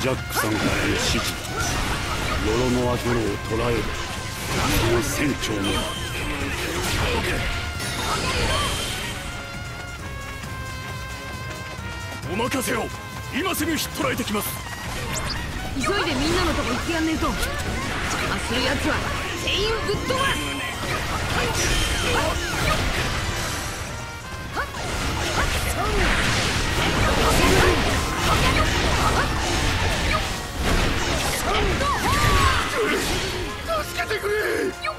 ジャックさんからの指示ロロノアドロを捕らえるその船長も。お任せを。今すぐ引っ捕らえてきます。急いでみんなのとこ行ってやんねえと。邪魔する奴は。全員ぶっ飛ばす。助けてくれ。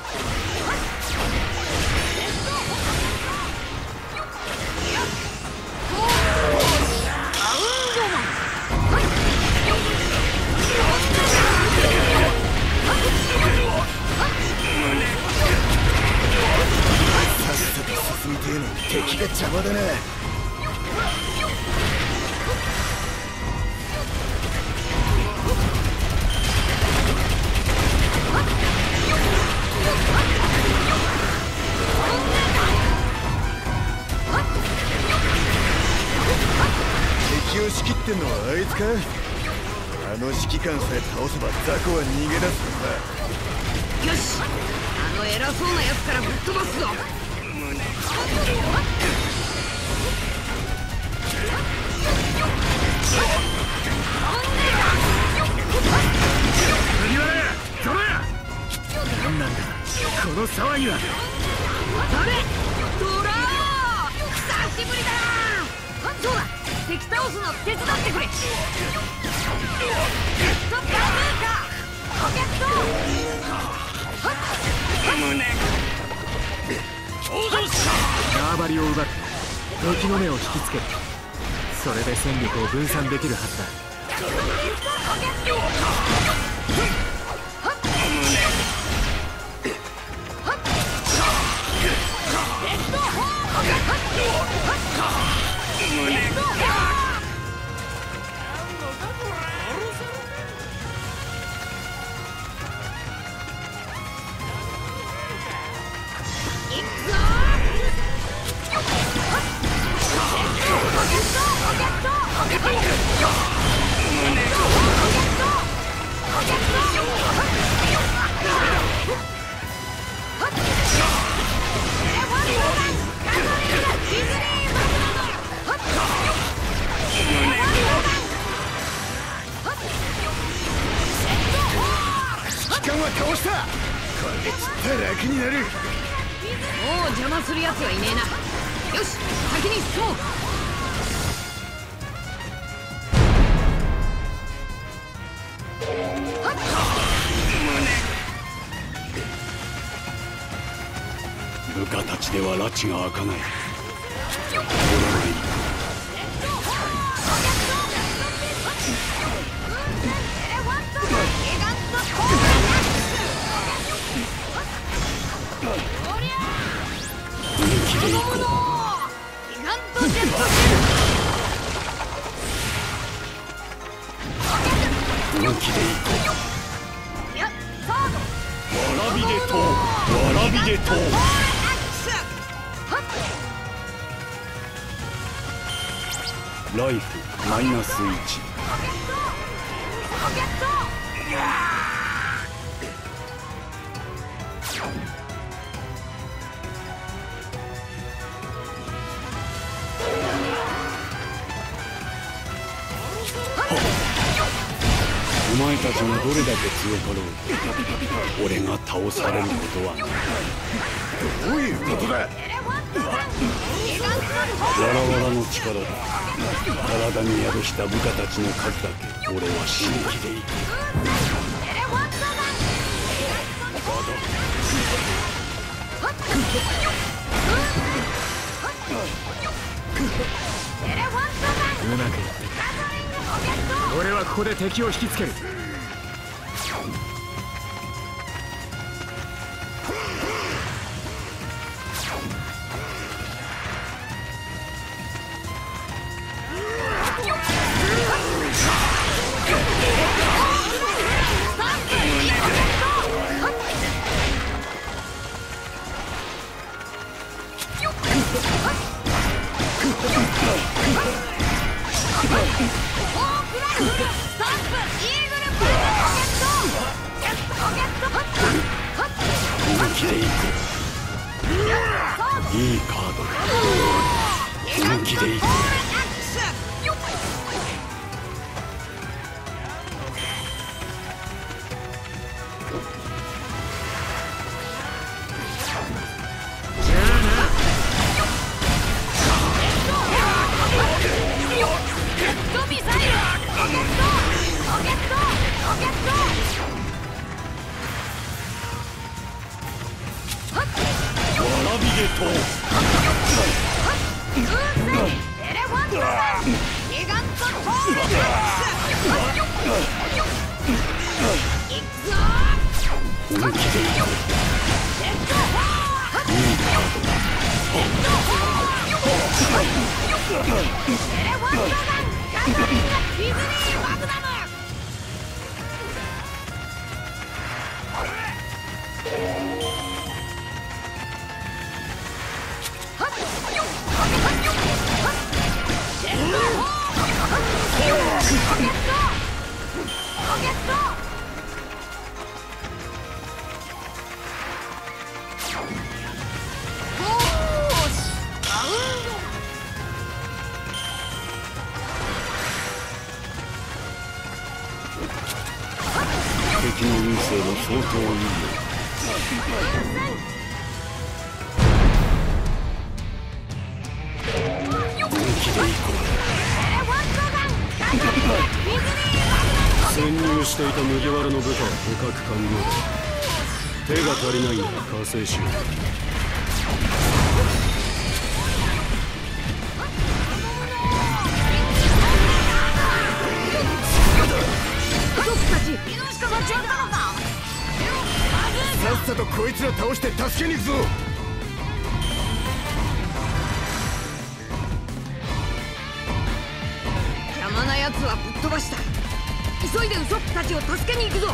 逃げ出すよ。し。あの偉そうな奴からぶっ飛ばすぞ。この騒ぎは。あ縄張りを奪って敵の目を引きつけるそれで戦力を分散できるはずだ指ちったら楽になるもう邪魔する奴はいねえな。よし先に進もう。部下たちでは拉致が開かない本気で行こうギガントジェット本気で行こいやサードうわらびでとわらびでとライフマイナス1お前たちがどれだけ強かろうと俺が倒されることはないどういうことだわらわらの力で体に宿した部下たちの数だけ俺は死ぬ気でいくうまくいった。俺はここで敵を引きつける。いいカード本気でいくギガントトールアクションいくぞ本気でいこレフォントガンガンディズニーマグ相当いいよ本気でいこう潜入していた麦わらの部下は捕獲完了手が足りないなら加勢しようさったのかさとこいつら倒して助けに行くぞ。邪魔な奴はぶっ飛ばした。急いでウソップたちを助けに行くぞ。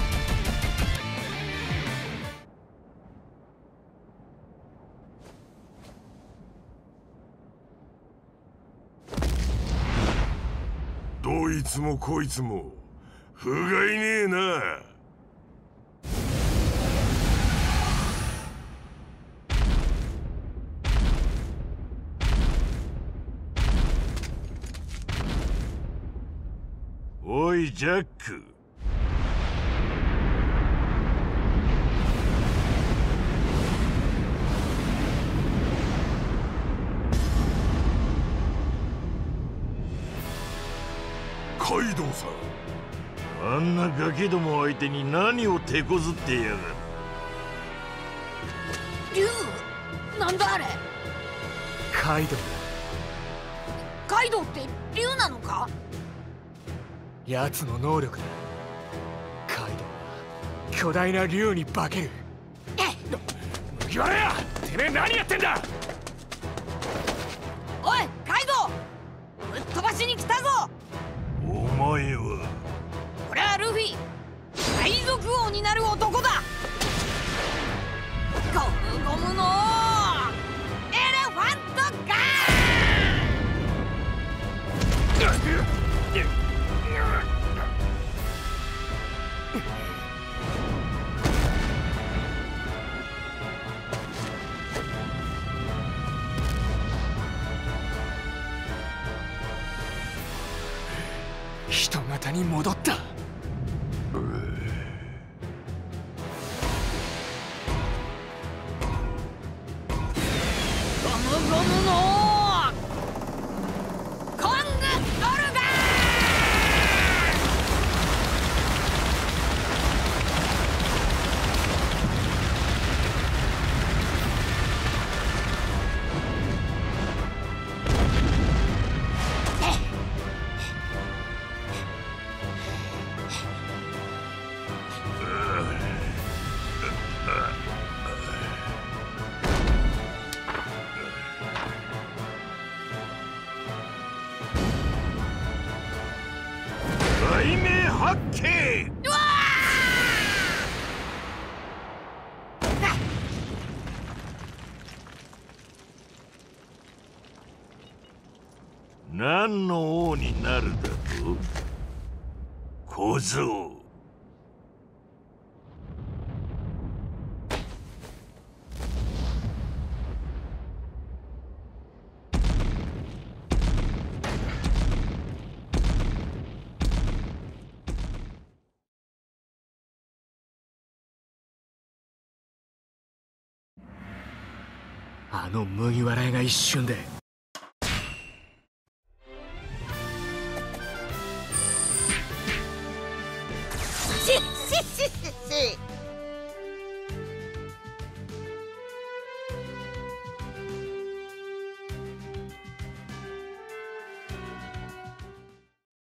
どいつもこいつも不甲斐ねえなおいジャック。カイドウさん。あんなガキども相手に何を手こずってやがる？竜なんだあれ。カイドウカイドウって竜なのか？奴の能力だ。カイドウは巨大な竜に化ける。麦わらや！てめえ何やってんだ！おいカイドウぶっ飛ばしに来たぞ！お前は？俺はルフィ海賊王になる男だ！ゴムゴムのの？雷鳴発見。うわー何の王になるだと？小僧。あの麦わら屋が一瞬で。